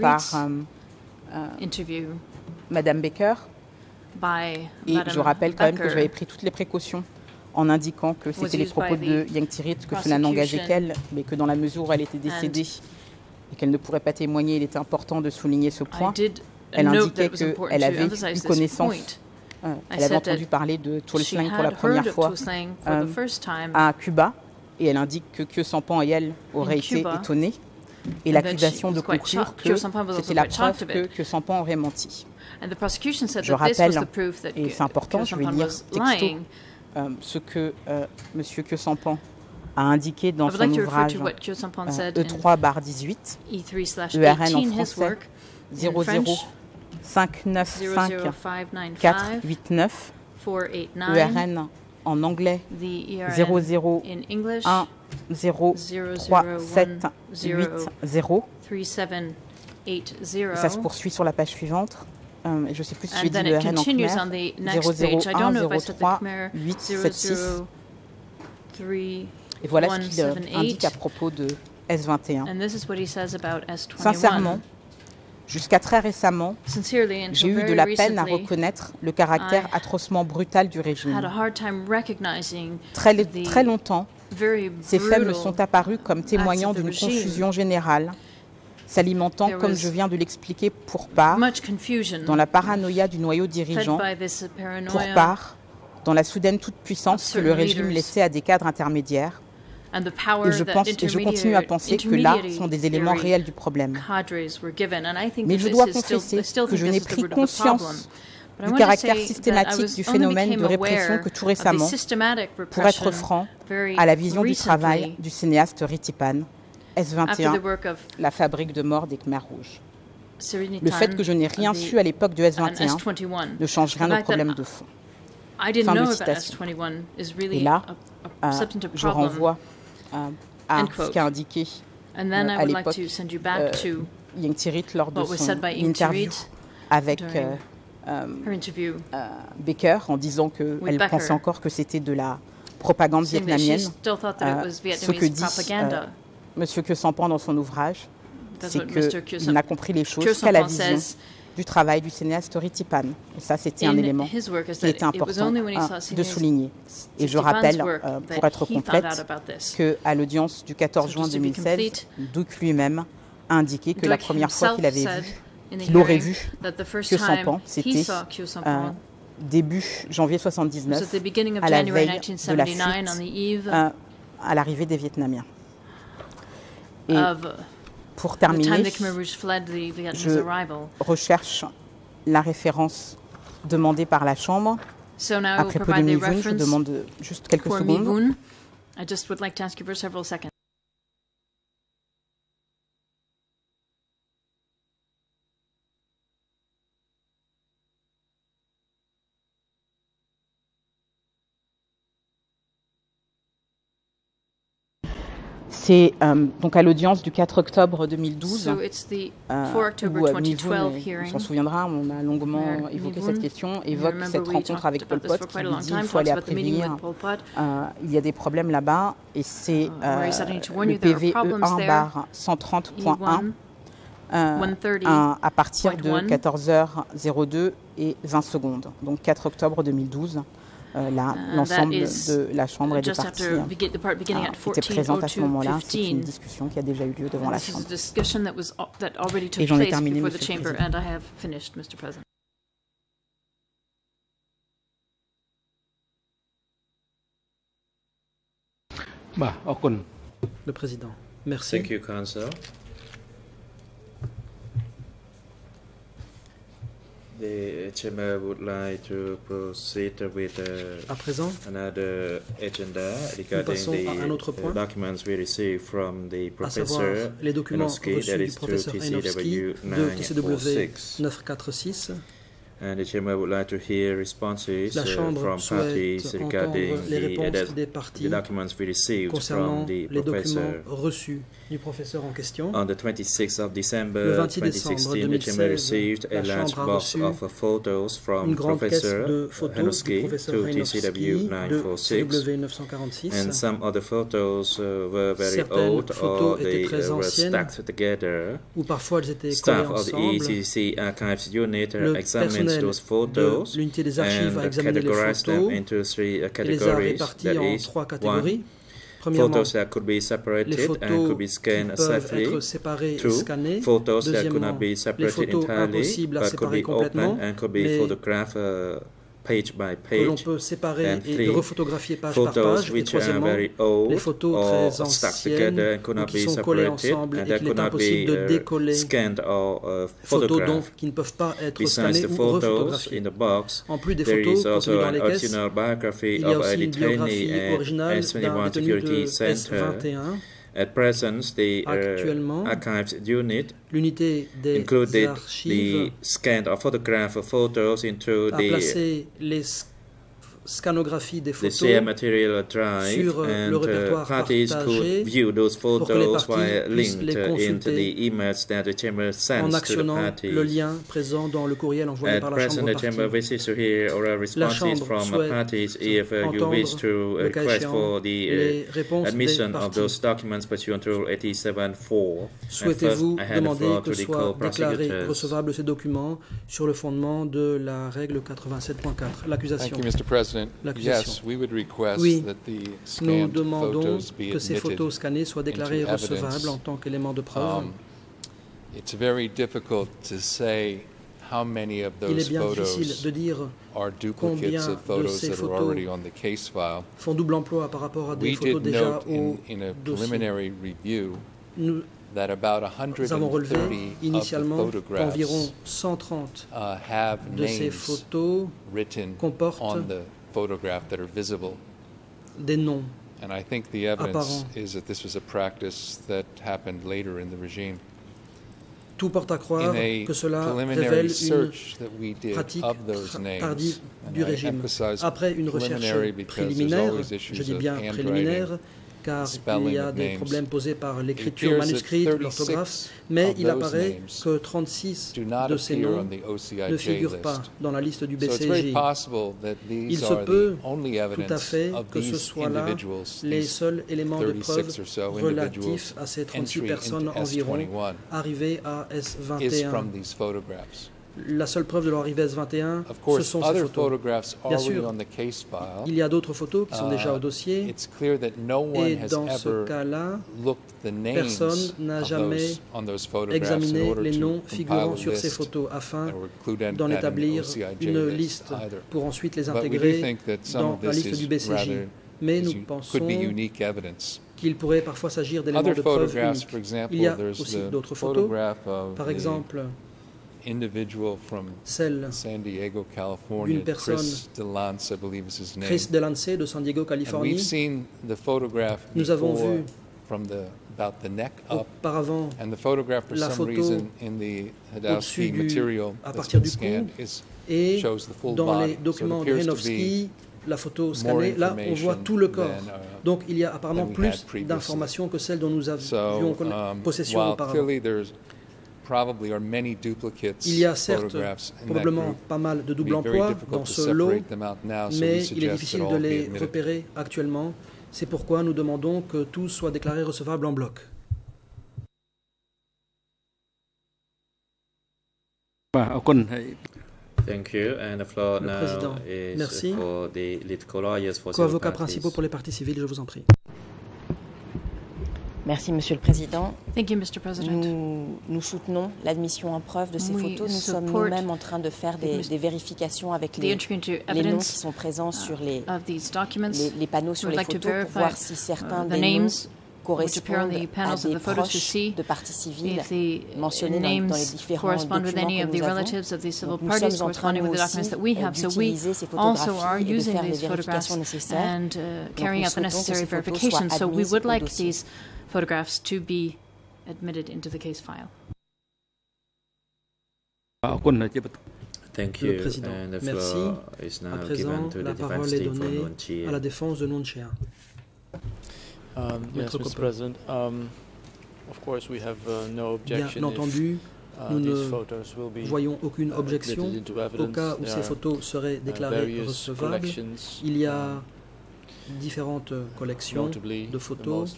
par Madame Baker. Et je rappelle quand même que j'avais pris toutes les précautions en indiquant que c'était les propos de Yang Tirit, que cela n'engageait qu'elle, mais que dans la mesure où elle était décédée et qu'elle ne pourrait pas témoigner, il était important de souligner ce point. Elle indiquait qu'elle avait eu connaissance, euh, elle avait entendu parler de Tulslang pour la première fois euh, à Cuba et elle indique que Kyo Sampan et elle auraient été étonnés. Et l'accusation de conclure que c'était la preuve que Kyo Sampan aurait menti. Je rappelle, et c'est important, je vais lire texto euh, ce que euh, M. Kyo Sampan a indiqué dans son ouvrage E3 bar 18, ERN en français 00 595 489, ERN en anglais 00 1 0 3 7 8 0. Ça se poursuit sur la page suivante. Euh, je ne sais plus si j'ai dit le RN en Khmer. 001 03 8 7 6. Et voilà ce qu'il euh, indique à propos de S21. Sincèrement, jusqu'à très récemment, j'ai eu de la peine à reconnaître le caractère atrocement brutal du régime. Très, très longtemps, ces faits me sont apparus comme témoignant d'une confusion générale, s'alimentant, comme je viens de l'expliquer, pour part, dans la paranoïa du noyau dirigeant, pour part, dans la soudaine toute-puissance que le régime laissait à des cadres intermédiaires, et je, pense, et je continue à penser que là sont des éléments réels du problème. Mais je dois confesser que je n'ai pris conscience du caractère systématique du phénomène de répression que tout récemment, pour être franc, à la vision du travail du cinéaste Ritipan, S21, la fabrique de mort des Khmers rouges. Le fait que je n'ai rien su à l'époque de S21 ne change rien au problème de fond. Fin de citation. Et là, euh, je renvoie euh, à ce qu'a indiqué euh, à l'époque euh, Yang Tirit lors de son interview avec Baker en disant qu'elle pensait encore que c'était de la propagande vietnamienne. ce que dit M. Kyo Sampan dans son ouvrage, c'est qu'il n'a compris les choses qu'à la vision du travail du cinéaste Ritipan. Et ça, c'était un élément qui était important de souligner. Et je rappelle, euh, pour être complète, qu'à l'audience du 14 juin 2016, Duke lui-même a indiqué que la première fois qu'il avait vu, qu'il aurait vu que Sampan, c'était euh, début janvier 79, à la veille de la fuite, euh, à l'arrivée des Vietnamiens. Et pour terminer, je recherche la référence demandée par la Chambre. Après peu de je demande juste quelques secondes. C'est euh, donc à l'audience du 4 octobre 2012, euh, où euh, on s'en souviendra, on a longuement évoqué cette question, évoque cette rencontre avec Pol Pot, qui lui dit qu'il faut aller à prévenir, il y a des problèmes là-bas, et c'est le PVE 1 bar 130.1 à partir de 14h02 et 20 secondes, donc 4 octobre 2012. Euh, uh, l'ensemble de la Chambre et des partis euh, était présente à ce moment-là. C'est une discussion qui a déjà eu lieu devant la Chambre. Et j'en ai terminé, Monsieur le Président. Bah, le Président. Merci. Thank you, Council. The chamber would like to proceed with uh, à présent, another agenda regarding the uh, documents we received from the professor les documents reçus du professeur Enowski de TCW 946 And the Chamber would like to hear responses uh, from parties regarding the, the documents we received from the professor. reçus du professeur en question. On the 26th of December 2016, the Chamber received a large box of photos from Professor Hanuski to TCW 946. And some other photos uh, were very old or they uh, were stacked together. Ou parfois elles étaient Staff of the ECC Archives Unit examined those photos l'unité des archives a examiné les photos into three categories. That en is, trois catégories. One, photos that could be separated and could be scanned safely. Two, photos that could not be separated entirely but could be opened and could be photographed uh, page by page. Que l'on peut séparer et refotographier page par page. Et troisièmement, les photos très anciennes ou qui sont collées ensemble et qu'il est impossible de uh, décoller. Uh, photos donc qui ne peuvent pas être scannées ou refotographiées. En plus des photos contenues dans les caisses, il y a aussi une biographie originale d'un détenu de S21 At present, the uh, archives unit des included archives the scan of photograph photos into the scanographie des photos sur and le répertoire parties could view those photos while linked into the emails that the chamber sends en actionnant to the parties. le lien présent dans le courriel envoyé At par la chambre the chamber wishes to hear oral responses from parties if uh, you wish to request for the uh, admission of those documents pursuant to Rule 87.4. Souhaitez-vous demander que soient déclarés recevables ces documents sur le fondement de la règle 87.4 L'accusation. Oui, nous demandons que ces photos scannées soient déclarées recevables en tant qu'élément de preuve. Um, Il est bien difficile de dire combien de ces photos font double emploi par rapport à des photos déjà au dossier. Nous avons relevé initialement qu'environ 130 uh, de ces photos comportent photograph that are visible. Des noms. And I think the evidence is that this was a practice that happened later in the regime. Tout porte à croire que cela révèle une pratique tardive du régime. Après une recherche préliminaire, je dis bien préliminaire, car il y a des problèmes posés par l'écriture manuscrite, l'orthographe, mais il apparaît que 36 de ces noms ne figurent pas dans la liste du BCJ. Il se peut tout à fait que ce soit là les seuls éléments de preuve relatifs à ces 36 personnes environ arrivées à S21. La seule preuve de leur arrivée S21, ce sont ces photos. Bien sûr, il y a d'autres photos qui sont déjà au uh, dossier, et dans ce cas-là, personne n'a jamais examiné les noms figurant sur ces photos afin d'en établir une liste pour ensuite les intégrer dans la liste du BCJ. Mais nous pensons qu'il pourrait parfois s'agir d'éléments de preuve uniques. Il y a aussi d'autres photos, par exemple celle San Diego, California, personne, Chris DeLance, I believe is his name. Chris DeLance de San Diego, Californie. And we've seen the photograph Nous avons vu from the about the neck up, auparavant and the photograph for la some reason in the Hadowski material à partir du scanned is, et shows the full dans body. les documents so de Henowski, la photo scannée, là on voit tout le corps. Than, uh, Donc il y a apparemment plus d'informations que celles dont nous avions so, um, possession auparavant. Il y a certes probablement pas mal de double emploi dans ce lot, mais il est difficile de les repérer actuellement. C'est pourquoi nous demandons que tout soit déclaré recevable en bloc. Thank you. And the floor Le président, merci. For the Co-avocats principaux pour les parties civiles, je vous en prie. Merci, Monsieur le Président. Thank you, Mr. President. Nous, nous soutenons l'admission en preuve de ces photos. Nous sommes nous-mêmes en train de faire des, des vérifications avec les, les, noms qui sont présents sur les, les, les panneaux sur les photos pour voir si certains uh, des noms correspondent à des proches de parties civiles mentionnés dans, dans les différents documents que nous avons. Donc, nous sommes en train nous aussi d'utiliser ces photographies et de faire les vérifications nécessaires. And, uh, carrying out the necessary verification. So we would like these photographs to be admitted into the case file. Thank you. Le président, merci. À présent, la parole est donnée à la défense de Nunchia. Um, yes, Mr. President. Um, of course, we have uh, no objection Bien entendu, uh, nous ne voyons aucune uh, objection au cas où ces photos seraient uh, déclarées recevables. Il y a um, différentes collections de photos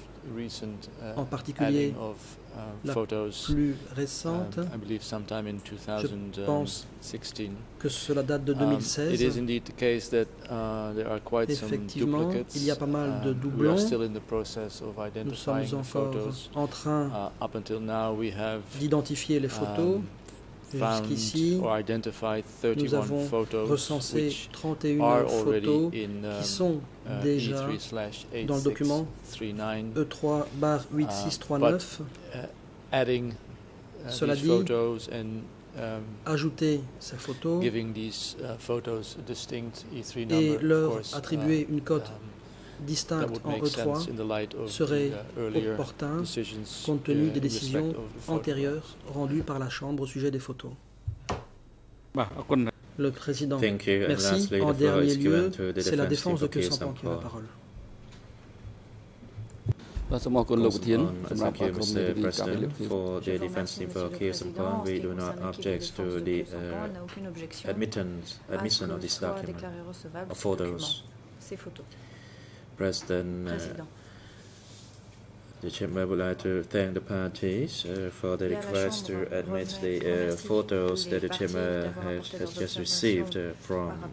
en particulier uh, la plus récente, um, je pense que cela date de 2016. Um, uh, Effectivement, il y a pas mal de doublons. Nous sommes encore en train d'identifier les photos. Jusqu'ici, nous avons recensé 31 photos qui um, sont uh, déjà e dans le document. E3-8639. Uh, Cela dit, um, ajouter ces photos uh, et leur attribuer une cote um, distincte en E3 serait opportun compte tenu des décisions antérieures rendues par la Chambre au sujet des photos. Le président. Merci. En dernier lieu, c'est la défense de Kyosampan qui a la parole. Thank you, Mr. President, for the defense team for Kyosampan. We do not object to the uh, admittance, admission of this document, of photos. President, uh, the Chamber would like to thank the parties uh, for the request to admit the uh, photos that the Chamber has, has just received uh, from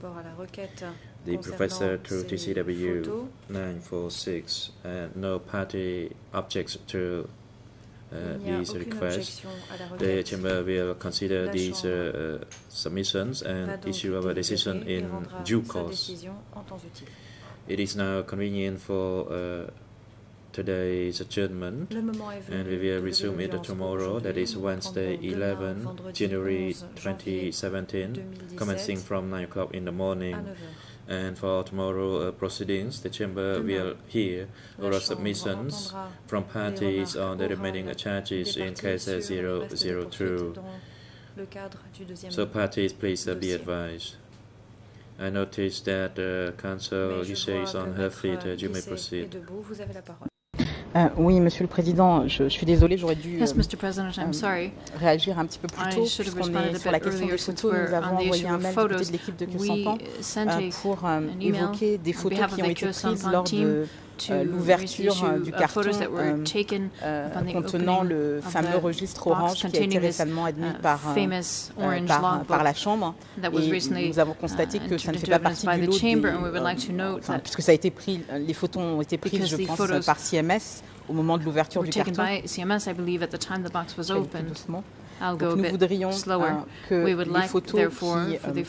the professor to TCW 946 and no party objects to uh, these requests. The Chamber will consider these uh, submissions and issue a decision in due course. It is now convenient for uh, today's adjournment, and we will resume it tomorrow, that is Wednesday, 11 January 2017, commencing from 9 o'clock in the morning. And for tomorrow uh, proceedings, the Chamber will hear oral submissions from parties on the remaining charges in case 002. So parties, please uh, be advised. I noticed that the uh, Council is on her feet. Uh, you may proceed. Euh, oui, Monsieur le Président, je, je suis désolée, j'aurais dû yes, euh, réagir un petit peu plus tôt, puisqu'on est sur la question des photos. Nous avons envoyé un mail de l'équipe de Kyosampan euh, pour évoquer des photos qui ont été prises lors de euh, l'ouverture euh, du carton euh, contenant le fameux registre Orange qui a été récemment admis uh, par, par, par, la Chambre. Et nous avons constaté que ça ne fait pas partie du lot enfin, puisque ça a été pris, les photos ont été prises, je pense, par CMS au moment de l'ouverture du carton. Donc nous voudrions que les photos qui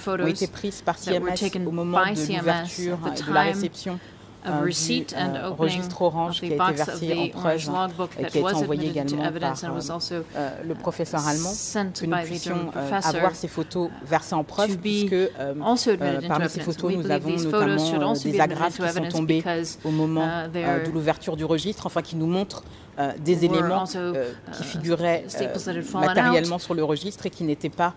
ont été prises par CMS au moment de l'ouverture et de la réception receipt and euh, opening of the box of the Orange logbook that was admitted to evidence and was euh, euh, le professeur allemand que nous puissions avoir ces photos versées en preuve puisque parmi ces photos nous avons notamment des agrafes qui sont tombées au moment uh, de l'ouverture du registre, enfin qui nous montrent des éléments qui figuraient matériellement sur le registre et qui n'étaient pas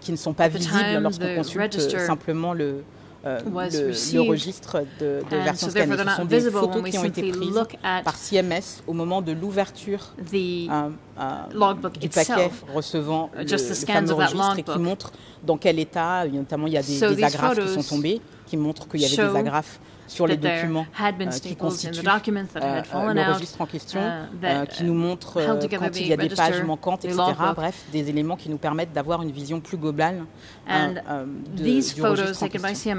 qui ne sont pas visibles lorsqu'on consulte simplement le, euh, le, le, registre de, de version scannée. Ce sont des photos qui ont été prises par CMS au moment de l'ouverture euh, euh, du paquet recevant le, le fameux registre et qui montre dans quel état, notamment il y a des, des agrafes qui sont tombées, qui montrent qu'il y avait des agrafes sur les documents euh, qui constituent euh, le registre en question, euh, qui nous montre quand il y a des pages manquantes, etc. Bref, des éléments qui nous permettent d'avoir une vision plus globale de, du registre en question.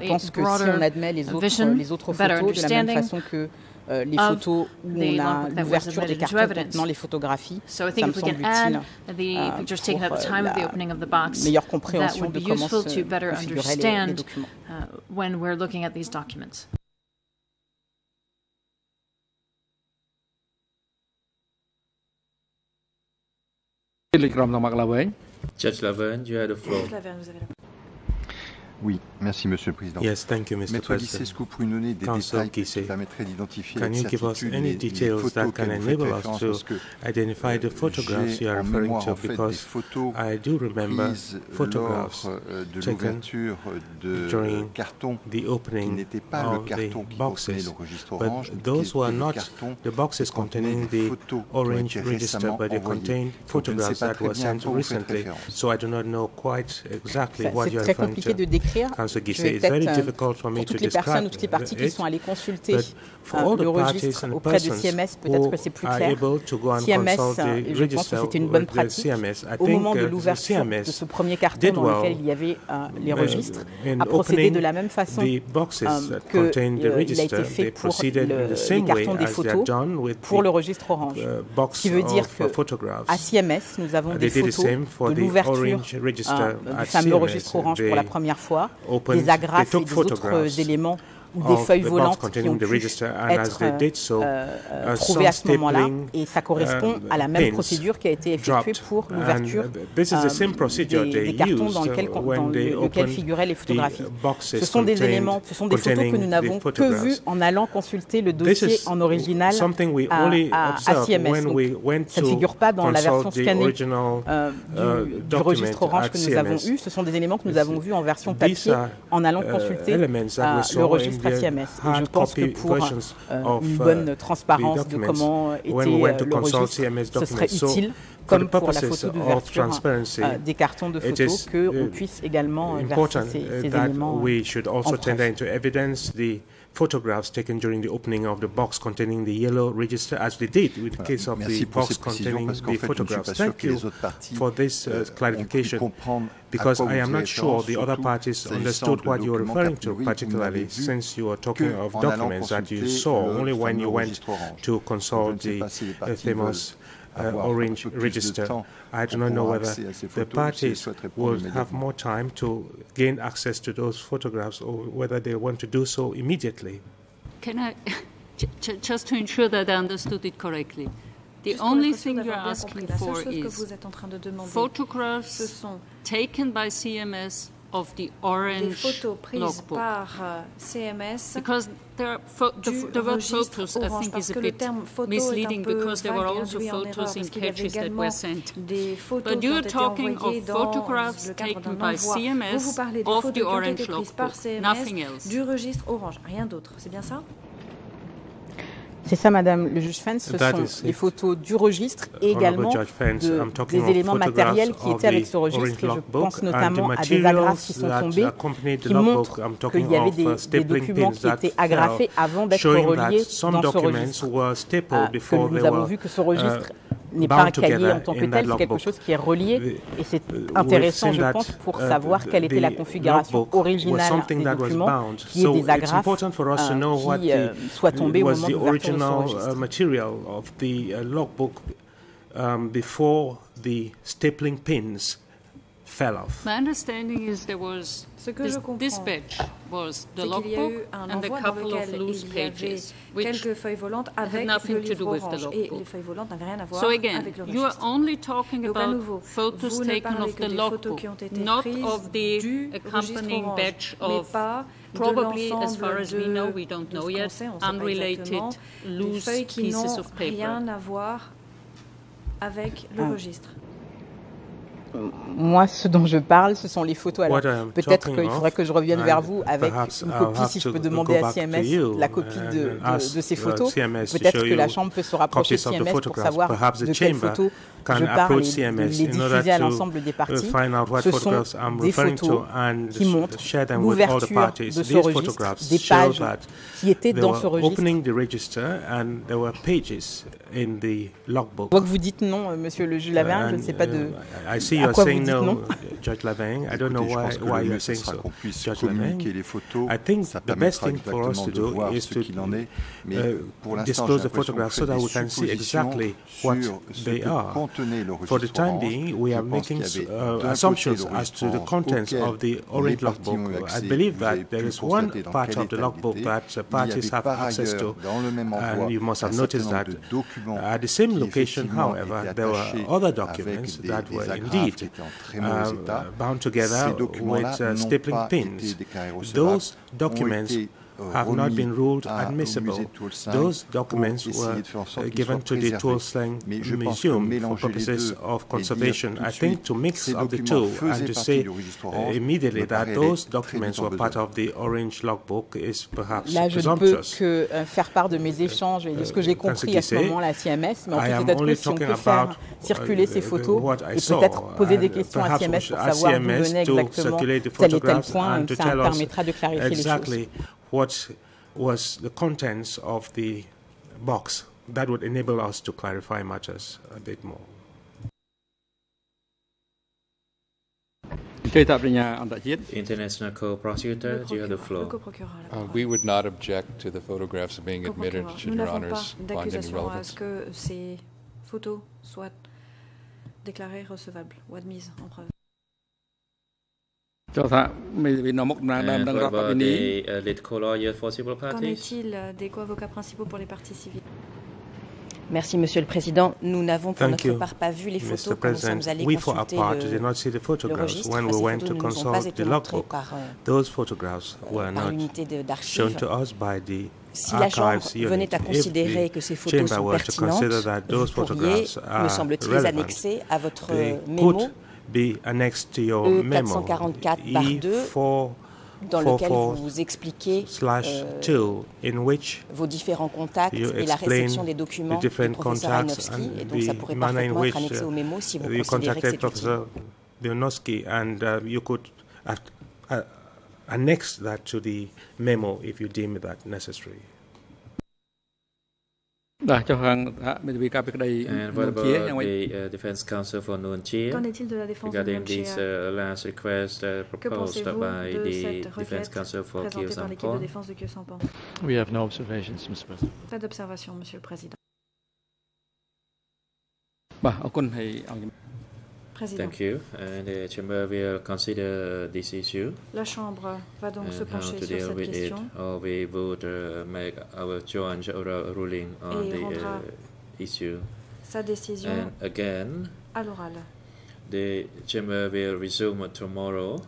Je pense que si on admet les autres, les autres photos de la même façon que euh, les photos où on a l'ouverture des cartons contenant les photographies. So ça me semble utile uh, pour euh, la meilleure compréhension de comment se configuraient les, les documents. Uh, when we're looking at these documents. Judge Laverne, you had the floor. Oui, merci Monsieur le Président. Yes, thank you, Mr. Maître President. Est-ce que vous pouvez nous donner des Council détails qui permettraient d'identifier Can you give us any details that can enable us to identify the photographs you are referring to? Because I do remember photographs euh, taken during the opening of the boxes, but those were not the boxes containing the orange register, but they contain photographs that were sent recently. So I do not know quite exactly what you are referring to. Décrire. Je vais peut-être, pour toutes les personnes ou toutes les parties qui sont allées consulter le registre auprès de CMS, peut-être que c'est plus clair. CMS, je pense que c'était une bonne pratique. Au moment de l'ouverture de ce premier carton dans lequel il y avait les registres, a procédé de la même façon qu'il a été fait pour les cartons des photos pour le registre Orange. Ce qui veut dire qu'à CMS, nous avons des photos de l'ouverture du fameux registre Orange pour la première fois, des agrafes et des autres éléments des feuilles volantes qui ont pu être euh, euh, trouvées à ce moment-là. Et ça correspond à la même procédure qui a été effectuée pour l'ouverture euh, des, cartons dans lesquels, dans figuraient les photographies. Ce sont des éléments, ce sont des photos que nous n'avons que vues en allant consulter le dossier en original à, à, CMS. ça ne figure pas dans la version scannée du, registre Orange que nous avons eu. Ce sont des éléments que nous avons vus en version papier en allant consulter le registre Et je pense que pour euh, une bonne uh, transparence de comment était euh, le registre, ce serait utile comme pour la photo d'ouverture euh, des cartons de photos, qu'on uh, puisse également verser ces, uh, ces éléments en photographs taken during the opening of the box containing the yellow register, as they did with the case of the box containing the photographs. Thank you for this uh, clarification, because I am not sure the other parties understood what you were referring to, particularly since you were talking of documents that you saw only when you went to consult the uh, famous Uh, orange register. I do not know whether the parties will have more time to gain access to those photographs or whether they want to do so immediately. Can I, [LAUGHS] just to ensure that I understood it correctly, the only thing you're asking for is photographs taken by CMS of the orange des photos prises logbook. uh, CMS because there the, the word photos I think is a bit misleading because there were also photos in catches that were sent. But you're talking of photographs taken by CMS of the orange logbook, nothing else. C'est ça Madame le juge Fence, ce sont les photos du registre et également de, des éléments matériels qui étaient avec ce registre. je pense notamment à des agrafes qui sont tombées, qui montrent qu'il y avait des, des, documents qui étaient agrafés avant d'être reliés dans ce registre. Ah, que nous avons vu que ce registre n'est pas un cahier en tant que tel, c'est quelque chose qui est relié et c'est intéressant, je pense, pour uh, savoir quelle était la configuration originale des documents, qui est des agrafes euh, qui euh, soient tombés au moment de ce registre. Fell off. My understanding is there was Ce que this batch was the logbook and a couple of loose pages, quelques feuilles volantes avec nothing to do with the logbook. Et les feuilles volantes n'avaient rien à voir so again, avec le registre. you are only talking about photos taken of the logbook, not of the accompanying batch of probably, as far as we know, we don't know yet, unrelated loose pieces of paper. rien à voir avec le ah. registre moi, ce dont je parle, ce sont les photos. Alors, peut-être qu'il faudrait que je revienne vers vous avec une copie, si je peux demander à CMS la copie de, de, ces photos. Peut-être que la Chambre peut se rapprocher de CMS pour savoir de quelles photos je parle et les diffuser à l'ensemble des parties. Ce sont des photos qui montrent l'ouverture de ce registre, des pages qui étaient dans ce registre. Je vois que vous dites non, euh, Monsieur le juge Lavin, je ne sais pas de uh, à quoi vous dites non. Judge Lavin, I don't know why, why you're saying so. Judge Lavin, I think the best thing for us to do is to uh, disclose the photographs so that we can see exactly what they are. For the time being, we are making uh, assumptions as to the contents of the orange logbook. I believe that there is one part of the logbook that parties have access to, and you must have noticed that at the same location, however, there were other documents that were indeed uh, bound together with uh, stapling pins. Those documents have not been ruled admissible. Those documents were uh, given to the Toulslang Museum for purposes of conservation. I think to mix up the two and to say uh, immediately that those documents were part of the Orange logbook is perhaps Là, je ne peux que euh, faire part de mes échanges et de ce que j'ai compris à ce moment-là à CMS, mais en peut-être que si on peut faire circuler ces photos et peut-être poser des questions à CMS pour savoir d'où venait exactement tel et tel point, ça permettra de clarifier les choses. What was the contents of the box. That would enable us to clarify matters a bit more. International co-prosecutor, you have the floor. Uh, we would not object to the photographs being admitted, should Your Honours find any relevance. que ces photos soient déclarées recevables ou admises en preuve. Qu'en est-il euh, des co-avocats principaux pour les partis civils Merci, Monsieur le Président. Nous n'avons pour Thank notre part pas vu les photos Mr. quand nous sommes allés We consulter part, le, le registre. When we went ne nous ont pas été montrées par, euh, par l'unité d'archives. Si l'agent venait à considérer que ces photos sont pertinentes, vous pourriez, me semble-t-il, les annexer à votre euh, mémo be annexed to your e memo. 444 par 2 dans lequel vous expliquez euh, in which vos différents contacts et la réception des documents du professeur Aronofsky. Et donc ça pourrait parfaitement être annexé au mémo si vous considérez que c'est utile. and uh, you could uh, uh, annex that to the memo if you deem that necessary. And what about the uh, defense Council for Nuon Chea regarding this uh, last request uh, proposed by the defense Council for Kyo Sampan? We have no observations, Mr. President. Pas d'observation, Monsieur le Président. Uh, La Chambre va donc se pencher sur cette question. Or we would uh, make our joint ruling on Et the uh, issue. Sa décision and again, à l'oral. The chamber will resume tomorrow.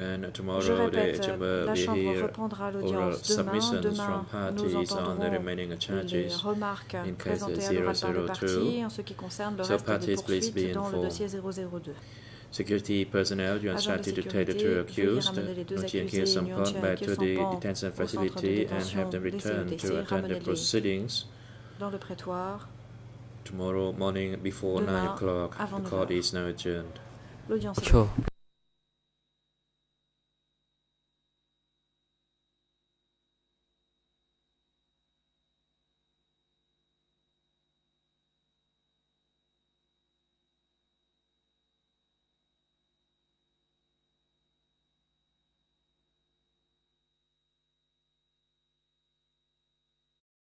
And tomorrow Je répète, uh, euh, the chamber la Chambre will reprendra l'audience demain. Demain, nous entendrons les remarques présentées à l'oral par les parties en ce qui concerne le reste des poursuites dans le dossier 002. Security personnel, you instructed to take the two accused, Nochi and Sampan, back to the detention facility and have them return to attend the proceedings. Dans le prétoire. Tomorrow morning before 9 o'clock, the court is now adjourned. L'audience est